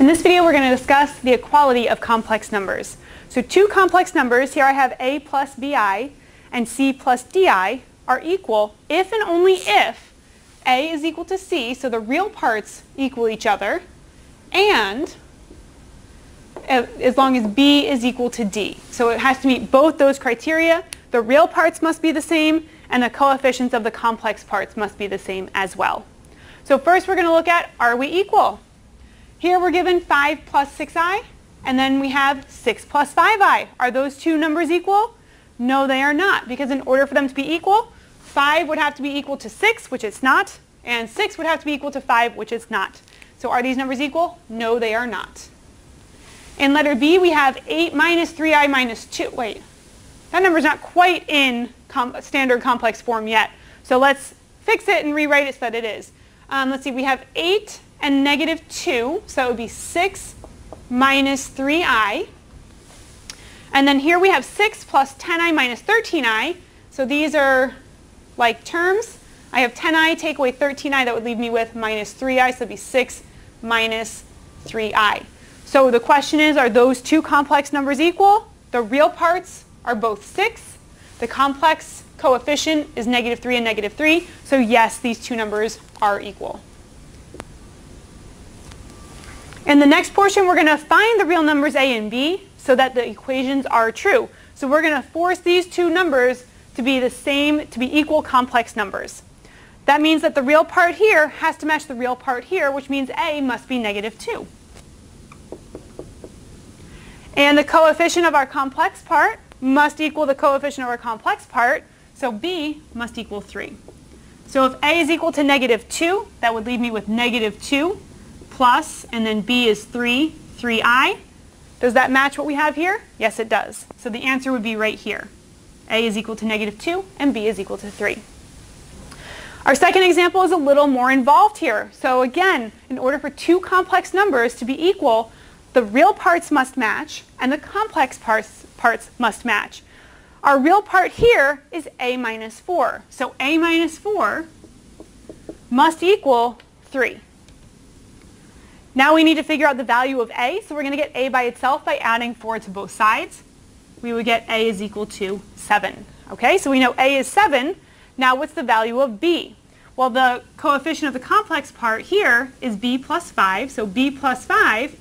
In this video, we're going to discuss the equality of complex numbers. So two complex numbers, here I have a plus bi and c plus di, are equal if and only if a is equal to c, so the real parts equal each other, and as long as b is equal to d. So it has to meet both those criteria. The real parts must be the same, and the coefficients of the complex parts must be the same as well. So first we're going to look at, are we equal? Here we're given 5 plus 6i, and then we have 6 plus 5i. Are those two numbers equal? No, they are not, because in order for them to be equal, 5 would have to be equal to 6, which it's not, and 6 would have to be equal to 5, which it's not. So are these numbers equal? No, they are not. In letter B, we have 8 minus 3i minus 2. Wait, that number's not quite in com standard complex form yet. So let's fix it and rewrite it so that it is. Um, let's see, we have 8 and negative 2, so that would be 6 minus 3i. And then here we have 6 plus 10i minus 13i. So these are like terms. I have 10i, take away 13i, that would leave me with minus 3i, so it would be 6 minus 3i. So the question is, are those two complex numbers equal? The real parts are both 6. The complex coefficient is negative 3 and negative 3. So yes, these two numbers are equal. In the next portion, we're going to find the real numbers a and b so that the equations are true. So we're going to force these two numbers to be the same, to be equal complex numbers. That means that the real part here has to match the real part here, which means a must be negative 2. And the coefficient of our complex part must equal the coefficient of our complex part, so b must equal 3. So if a is equal to negative 2, that would leave me with negative 2 plus, and then b is 3, 3i. Does that match what we have here? Yes, it does. So the answer would be right here. a is equal to negative 2, and b is equal to 3. Our second example is a little more involved here. So again, in order for two complex numbers to be equal, the real parts must match, and the complex parts, parts must match. Our real part here is a minus 4. So a minus 4 must equal 3. Now we need to figure out the value of a, so we're going to get a by itself by adding 4 to both sides. We would get a is equal to 7. Okay, so we know a is 7. Now what's the value of b? Well, the coefficient of the complex part here is b plus 5, so b plus 5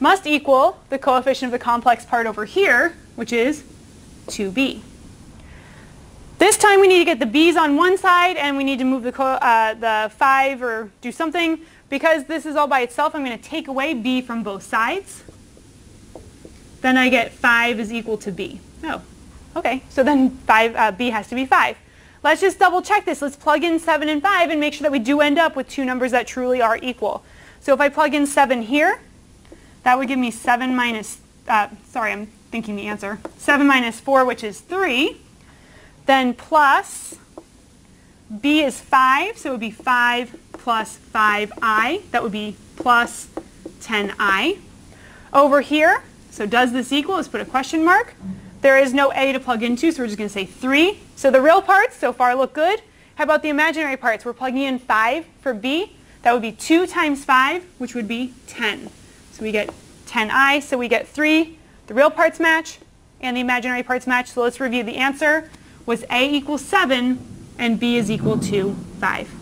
must equal the coefficient of the complex part over here, which is 2b. This time we need to get the b's on one side and we need to move the, uh, the 5 or do something. Because this is all by itself, I'm going to take away b from both sides. Then I get 5 is equal to b. Oh, okay. So then 5, uh, b has to be 5. Let's just double check this. Let's plug in 7 and 5 and make sure that we do end up with two numbers that truly are equal. So if I plug in 7 here, that would give me 7 minus, uh, sorry, I'm thinking the answer. 7 minus 4, which is 3. Then plus b is 5, so it would be 5 plus 5i. That would be plus 10i. Over here, so does this equal? Let's put a question mark. There is no a to plug into, so we're just going to say 3. So the real parts so far look good. How about the imaginary parts? We're plugging in 5 for b. That would be 2 times 5, which would be 10. So we get 10i, so we get 3. The real parts match and the imaginary parts match. So let's review the answer was a equals 7 and b is equal to 5.